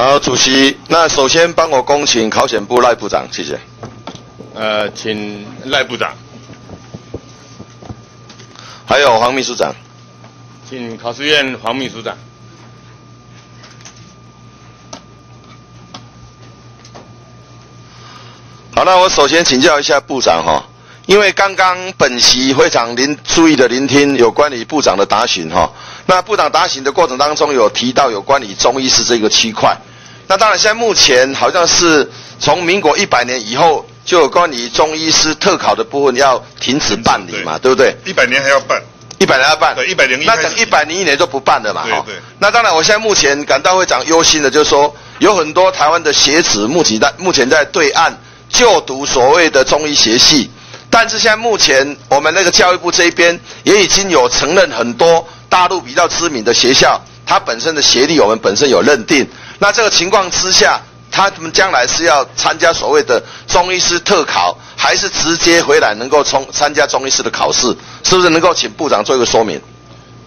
好，主席，那首先帮我恭请考选部赖部长，谢谢。呃，请赖部长，还有黄秘书长，请考试院黄秘书长。好，那我首先请教一下部长哈，因为刚刚本席非常聆注意的聆听有关于部长的答询哈，那部长答询的过程当中有提到有关于中医师这个区块，那当然现在目前好像是从民国一百年以后就有关于中医师特考的部分要停止办理嘛，对不对？一百年还要办，一百年要办，对，一百零一。那等一百零一年就不办了嘛，哈。对对。那当然，我现在目前感到会长忧心的，就是说有很多台湾的学子目前在目前在对岸。就读所谓的中医学系，但是现在目前我们那个教育部这一边也已经有承认很多大陆比较知名的学校，它本身的学历我们本身有认定。那这个情况之下，他们将来是要参加所谓的中医师特考，还是直接回来能够从参加中医师的考试？是不是能够请部长做一个说明？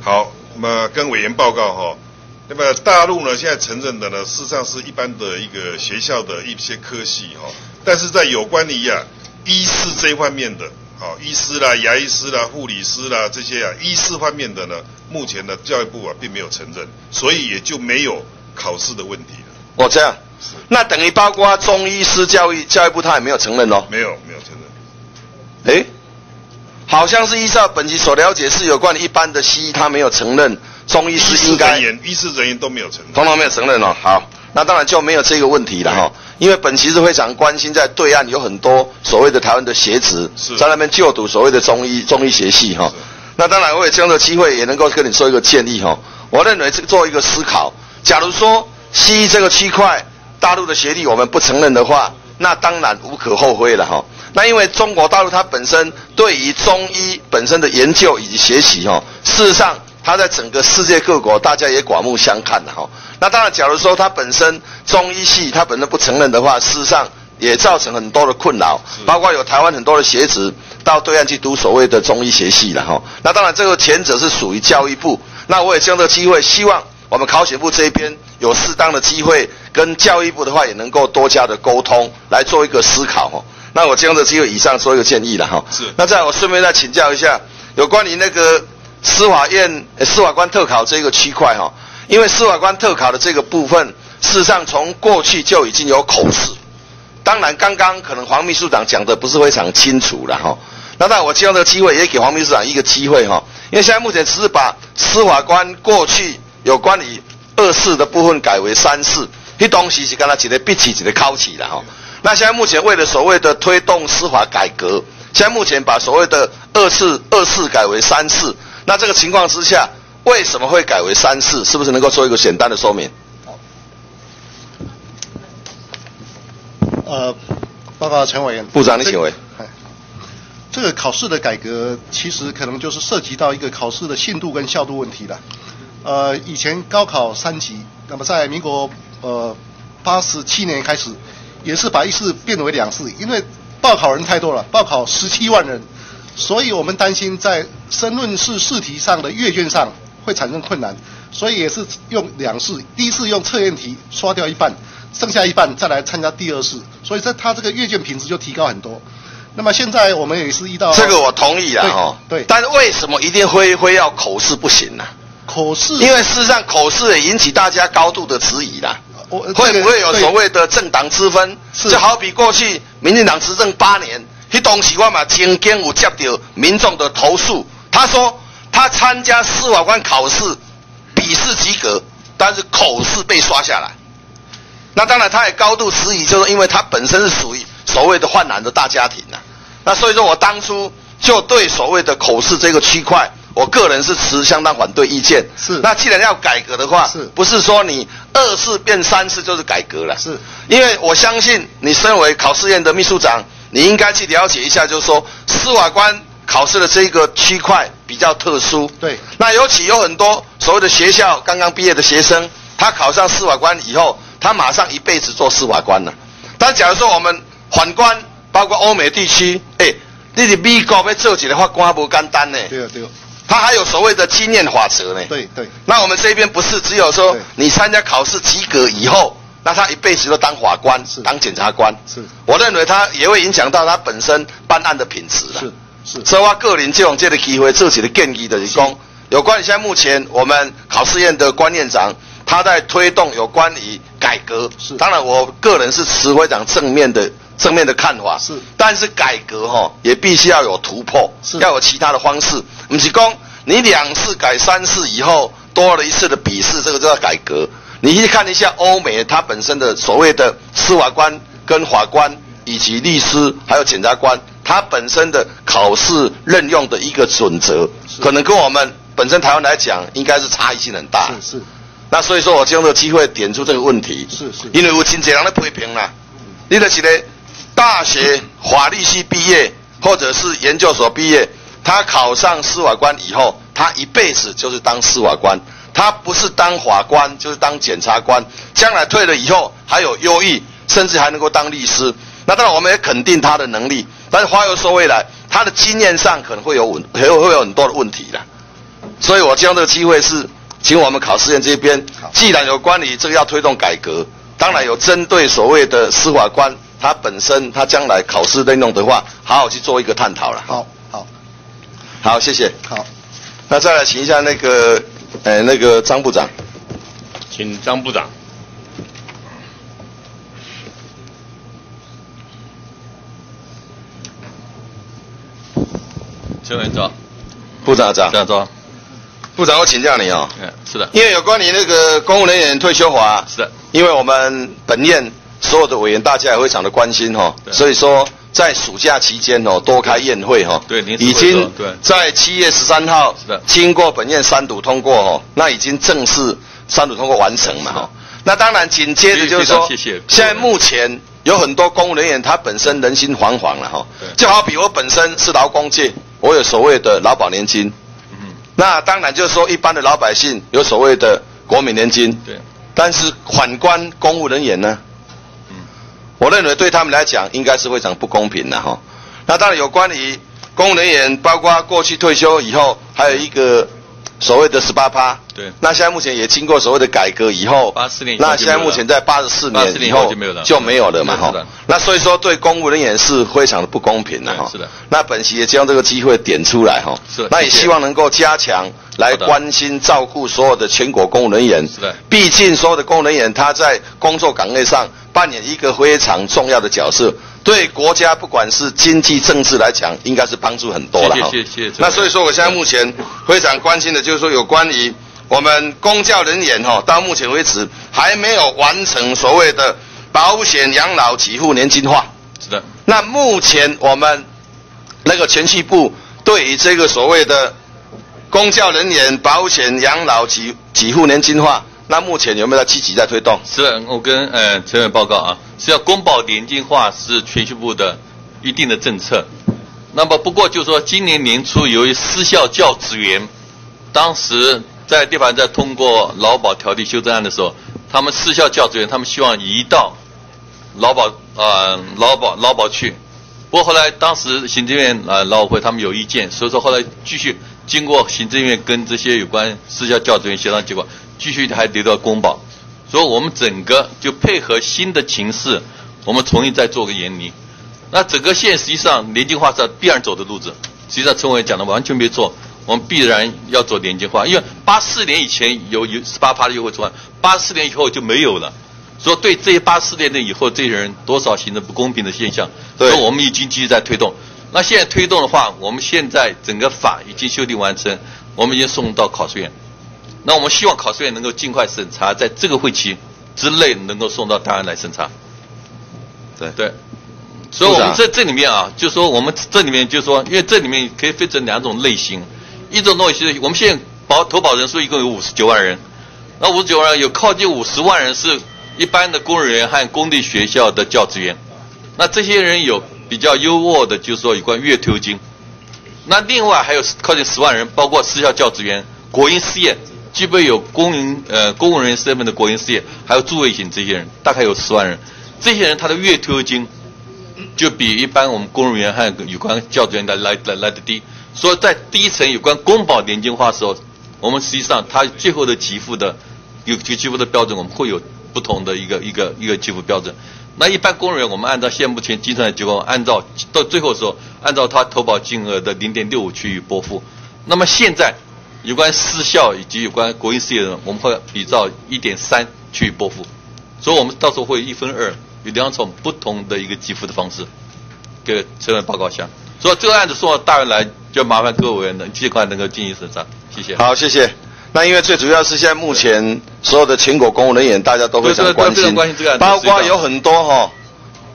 好，那么跟委员报告哈，那么大陆呢现在承认的呢，事实上是一般的一个学校的一些科系哈。但是在有关于啊医师这一方面的，好医师啦、牙医师啦、护理师啦这些啊医师方面的呢，目前的教育部啊并没有承认，所以也就没有考试的问题了。哦，这样，那等于包括中医师教育教育部他也没有承认哦。没有，没有承认。哎，好像是依照本集所了解是有关一般的西医他没有承认中医师应该，医师人员都没有承认，通通没有承认哦。好，那当然就没有这个问题了哈。因为本期是非常关心，在对岸有很多所谓的台湾的学子在那边就读所谓的中医中医学系哈。那当然，我也这样的机会也能够跟你做一个建议哈。我认为做一个思考，假如说西医这个区块大陆的学历我们不承认的话，那当然无可厚非了哈。那因为中国大陆它本身对于中医本身的研究以及学习哈，事实上它在整个世界各国大家也刮目相看的哈。那当然，假如说它本身中医系它本身不承认的话，事实上也造成很多的困扰，包括有台湾很多的学子到对岸去读所谓的中医学系了哈。那当然，这个前者是属于教育部。那我也将这个机会，希望我们考选部这一边有适当的机会，跟教育部的话也能够多加的沟通，来做一个思考哈。那我将这个机会以上做一个建议了哈。是。那再我顺便再请教一下，有关于那个司法院司法官特考这个区块哈。因为司法官特考的这个部分，事实上从过去就已经有口试。当然，刚刚可能黄秘书长讲的不是非常清楚了哈。那但我借这个机会，也给黄秘书长一个机会哈。因为现在目前只是把司法官过去有关于二试的部分改为三试，这东西是跟他几个闭起几个考起的哈。那现在目前为了所谓的推动司法改革，现在目前把所谓的二次二试改为三试，那这个情况之下。为什么会改为三次？是不是能够做一个简单的说明？呃，报告陈委员，部长你请回。这个考试的改革，其实可能就是涉及到一个考试的信度跟效度问题了。呃，以前高考三级，那么在民国呃八十七年开始，也是把一试变为两试，因为报考人太多了，报考十七万人，所以我们担心在申论试试题上的阅卷上。会产生困难，所以也是用两试，第一次用测验题刷掉一半，剩下一半再来参加第二试，所以这他这个阅卷品质就提高很多。那么现在我们也是遇到这个我同意了哈，对，但是为什么一定会会要口试不行呢？口试，因为事实上口试也引起大家高度的质疑啦。会不会有所谓的政党之分？就好比过去民进党执政八年，迄当时我嘛曾经有接到民众的投诉，他说。他参加司法官考试，笔试及格，但是口试被刷下来。那当然，他也高度质疑，就是因为他本身是属于所谓的患难的大家庭呐。那所以说我当初就对所谓的口试这个区块，我个人是持相当反对意见。是。那既然要改革的话，是，不是说你二次变三次就是改革了？是。因为我相信你身为考试院的秘书长，你应该去了解一下，就是说司法官。考试的这个区块比较特殊，对。那尤其有很多所谓的学校刚刚毕业的学生，他考上司法官以后，他马上一辈子做司法官了。但假如说我们反观，包括欧美地区，哎，你的美国要做起来法官不简单呢。对啊，对啊。他还有所谓的经验法则呢。对对。那我们这边不是只有说你参加考试及格以后。那他一辈子都当法官、当检察官。是，我认为他也会影响到他本身办案的品质了。是是。所以我个人借用这个机会，自己的建议的提供，有关于现在目前我们考试院的关院长，他在推动有关于改革。是。当然，我个人是持非常正面的正面的看法。是。但是改革哈，也必须要有突破，是要有其他的方式。不是讲你两次改三次以后。多了一次的笔试，这个叫改革。你去看一下欧美，它本身的所谓的司法官、跟法官以及律师，还有检察官，它本身的考试任用的一个准则，可能跟我们本身台湾来讲，应该是差异性很大。是是。那所以说我将这个机会点出这个问题。是是。因为有真济人在批评啦，你的是个大学法律系毕业，或者是研究所毕业，他考上司法官以后。他一辈子就是当司法官，他不是当法官就是当检察官，将来退了以后还有优异，甚至还能够当律师。那当然我们也肯定他的能力，但是话又说回来，他的经验上可能会有问，会会有很多的问题的。所以我将这个机会是，请我们考试院这边，既然有关于这个要推动改革，当然有针对所谓的司法官他本身他将来考试内容的话，好好去做一个探讨了。好，好，好，谢谢。好。那再来请一下那个，呃，那个张部长，请张部长。陈委长，部长长，部长，部长，我请教你哦。嗯，是的。因为有关你那个公务人员退休法，是的。因为我们本院所有的委员，大家也非常的关心哈，所以说。在暑假期间哦，多开宴会哈，对，已经在七月十三号经过本院三读通过哦，那已经正式三读通过完成嘛哈。那当然紧接着就是说，现在目前有很多公务人员他本身人心惶惶了哈，就好比我本身是劳工界，我有所谓的劳保年金，嗯，那当然就是说一般的老百姓有所谓的国民年金，对，但是反观公务人员呢？我认为对他们来讲应该是非常不公平的哈。那当然有关于公务人员，包括过去退休以后，还有一个所谓的十八趴。对。那现在目前也经过所谓的改革以后，八四年那现在目前在八十四年以后就没有了，就没有了嘛哈。那所以说对公务人员是非常的不公平的哈。是的。那本席也将这个机会点出来哈。是。那也希望能够加强来关心照顾所有的全国公务人员。是的。毕竟所有的公务人员他在工作岗位上。扮演一个非常重要的角色，对国家不管是经济政治来讲，应该是帮助很多了。谢谢谢谢。那所以说，我现在目前非常关心的就是说，有关于我们公教人员哈，到目前为止还没有完成所谓的保险养老给付年金化。是的。那目前我们那个全系部对于这个所谓的公教人员保险养老给给付年金化。那目前有没有在积极在推动？是，我跟呃陈委报告啊，是要公保年金化是全序部的一定的政策。那么不过就是说，今年年初由于私校教职员，当时在地方在通过劳保条例修正案的时候，他们私校教职员他们希望移到劳保啊劳保劳保去。不过后来当时行政院啊劳委会他们有意见，所以说后来继续经过行政院跟这些有关私校教职员协商结果。继续还得到公保，所以我们整个就配合新的情势，我们重新再做个研拟。那整个县实际上年轻化是必然走的路子，实际上陈委讲的完全没错，我们必然要做年轻化，因为八四年以前有有十八趴的优惠出来，八四年以后就没有了。说对这些八四年的以后这些人多少形成不公平的现象，所以我们已经继续在推动。那现在推动的话，我们现在整个法已经修订完成，我们已经送到考试院。那我们希望考试院能够尽快审查，在这个会期之内能够送到档案来审查。对对，所以我们在这里面啊，就说我们这里面就说，因为这里面可以分成两种类型，一种东西，我们现在保投保人数一共有五十九万人，那五十九万人有靠近五十万人是一般的公务员和公立学校的教职员，那这些人有比较优渥的，就是说有关月退休金，那另外还有靠近十万人，包括私校教职员、国营事业。具备有公营呃公务人员身份的国营事业，还有助卫型这些人，大概有十万人。这些人他的月退休金就比一般我们公务员和有有关教职员的来来来的低。所以在第一层有关公保年金化时候，我们实际上他最后的给付的有给付的标准，我们会有不同的一个一个一个给付标准。那一般公务员，我们按照现目前计算的结果，按照到最后时候，按照他投保金额的零点六五去拨付。那么现在有关私校以及有关国营事业的，我们会比照一点三去拨付。所以我们到时候会一分二，有两种不同的一个给付的方式，给陈委报告一下。所以这个案子送到大院来，就麻烦各位委员能尽快能够进行审查。谢谢。好，谢谢。那因为最主要是现在目前所有的全国公务人员，大家都非常关心，包括有很多哈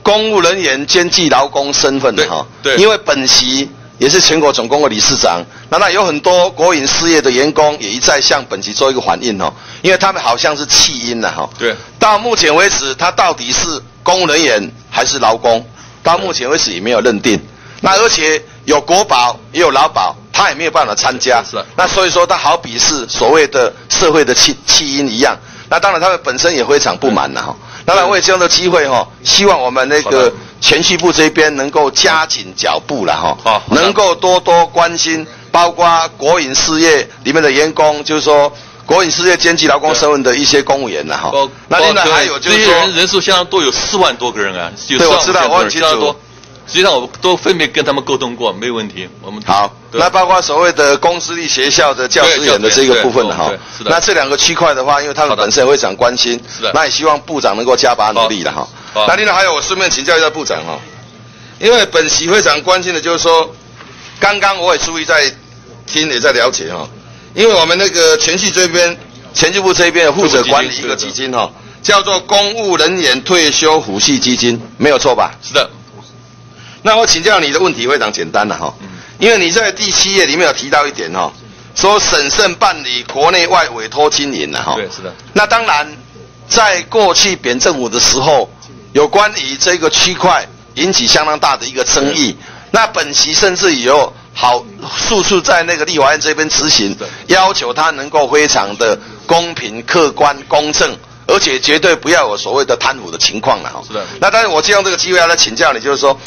公务人员兼具劳工身份的哈。对。因为本席也是全国总工会理事长，那那有很多国营事业的员工也一再向本局做一个反应哦，因为他们好像是弃婴了哈。对。到目前为止，他到底是公务人员还是劳工？到目前为止也没有认定。那而且有国保也有劳保。他也没有办法参加，是。那所以说，他好比是所谓的社会的弃弃婴一样。那当然，他们本身也非常不满了哈。当然，我也这样的机会哈，希望我们那个前序部这边能够加紧脚步了哈。好。能够多多关心，包括国营事业里面的员工，就是说国营事业兼具劳工身份的一些公务员了哈。那另外还有就是说，人数相当多，有四万多个人啊。对，我知道，我很清楚。实际上，我都分别跟他们沟通过，没有问题。我们好，那包括所谓的公私立学校的教师员的这个部分的哈，那这两个区块的话，因为他们本身也非常关心，是的，那也希望部长能够加把努力的哈。那另外还有，我顺便请教一下部长哈，因为本席非常关心的就是说，刚刚我也注意在听也在了解哈，因为我们那个前序这边，前序部这边负责管理一个基金哈，叫做公务人员退休抚恤基金，没有错吧？是的。那我请教你的问题非常简单了哈，因为你在第七页里面有提到一点哈，说审慎办理国内外委托经营的哈。对，是的。那当然，在过去扁政府的时候，有关于这个区块引起相当大的一个争议。那本席甚至有好速速在那个立法院这边执行，要求他能够非常的公平、客观、公正，而且绝对不要有所谓的贪腐的情况了哈。是的。那但是我借用这个机会要来请教你，就是说。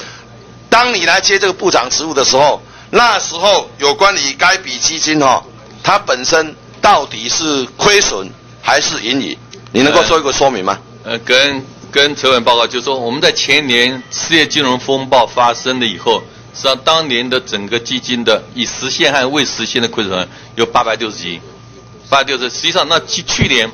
当你来接这个部长职务的时候，那时候有关于该笔基金哦，它本身到底是亏损还是盈余？你能够做一个说明吗？呃，跟跟陈委报告，就是说我们在前年世界金融风暴发生了以后，实际上当年的整个基金的已实现和未实现的亏损有八百六十亿，八百六十。实际上，那去去年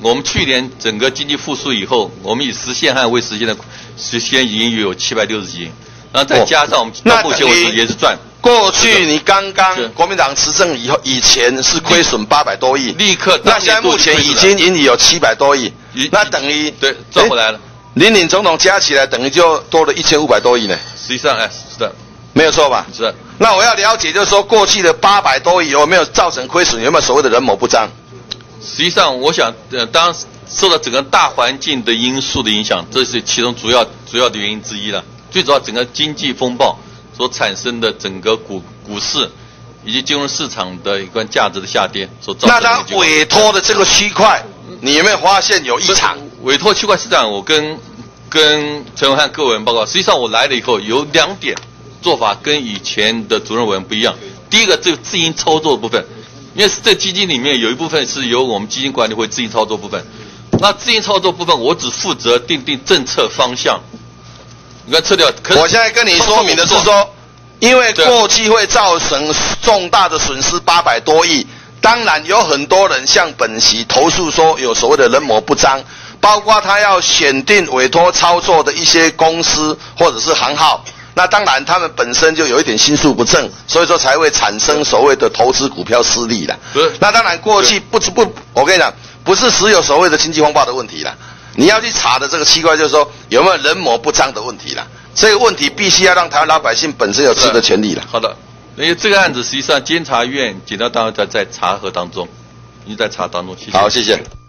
我们去年整个经济复苏以后，我们已实现和未实现的实现盈余有七百六十亿。然后再加上我们到目前为止也是赚。过去你刚刚国民党执政以后，以前是亏损八百多亿，立刻。那现在目前已经盈利有七百多亿，那等于对赚回来了。林林总总加起来等于就多了一千五百多亿呢。实际上，哎，没有错吧？是。那我要了解，就是说过去的八百多亿有没有造成亏损？有没有所谓的人谋不臧？实际上，我想，呃，当受到整个大环境的因素的影响，这是其中主要主要的原因之一了。最主要，整个经济风暴所产生的整个股股市以及金融市场的一个价值的下跌所造成的。那他委托的这个区块，你有没有发现有异常？委托区块是这样，我跟跟陈文汉各委员报告，实际上我来了以后有两点做法跟以前的主任委员不一样。第一个，这个自营操作部分，因为这基金里面有一部分是由我们基金管理会自行操作部分，那自行操作部分我只负责定定政策方向。你看撤掉，我现在跟你说明的是说，因为过去会造成重大的损失八百多亿，当然有很多人向本席投诉说有所谓的人模不张，包括他要选定委托操作的一些公司或者是行号，那当然他们本身就有一点心术不正，所以说才会产生所谓的投资股票失利的。那当然过去不不，我跟你讲，不是只有所谓的经济风暴的问题了。你要去查的这个奇怪，就是说有没有人模不张的问题了？这个问题必须要让台湾老百姓本身有吃的权利了。好的，因为这个案子实际上监察院、检察单位在在查核当中，已经在查当中。谢谢好，谢谢。